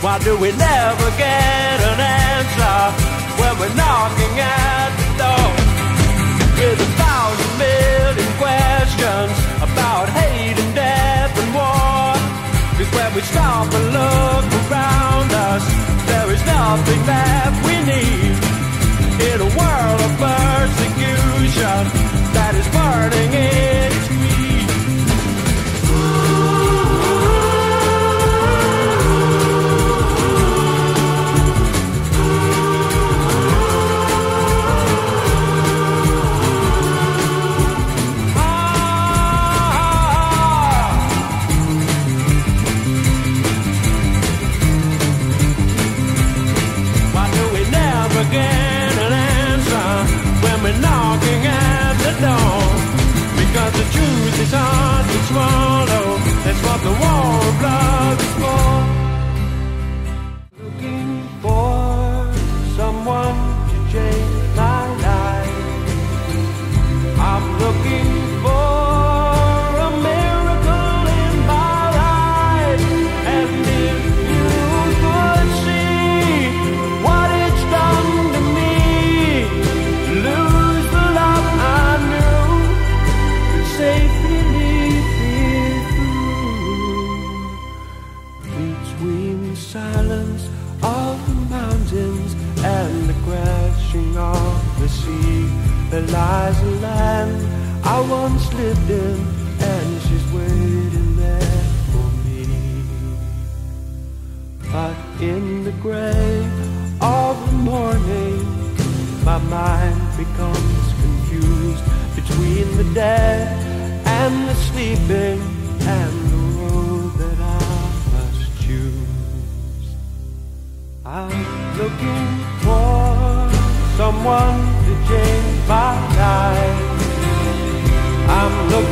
Why do we never get an answer when we're knocking at the door? With a thousand million questions about hate and death and war. Cause when we stop and look around us, there is nothing that we need. In a world of persecution truth is hard and the crashing of the sea, there lies a land I once lived in, and she's waiting there for me. But in the gray of the morning, my mind becomes confused between the dead and the sleeping and someone to change my life. I'm looking